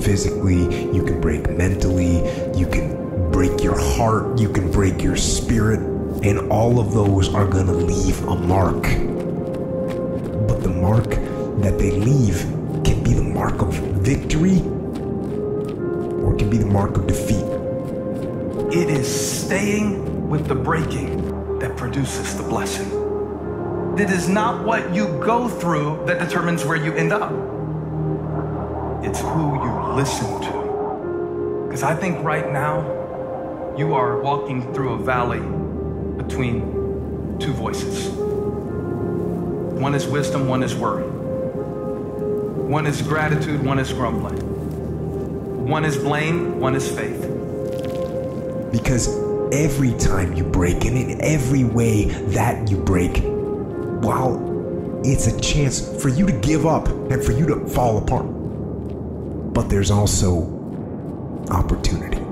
physically, you can break mentally, you can break your heart, you can break your spirit, and all of those are gonna leave a mark. But the mark that they leave can be the mark of victory or it can be the mark of defeat. It is staying with the breaking that produces the blessing. It is not what you go through that determines where you end up. It's who you listen to. Because I think right now, you are walking through a valley between two voices. One is wisdom, one is worry. One is gratitude, one is grumbling. One is blame, one is faith. Because every time you break, and in every way that you break, while it's a chance for you to give up and for you to fall apart, but there's also opportunity.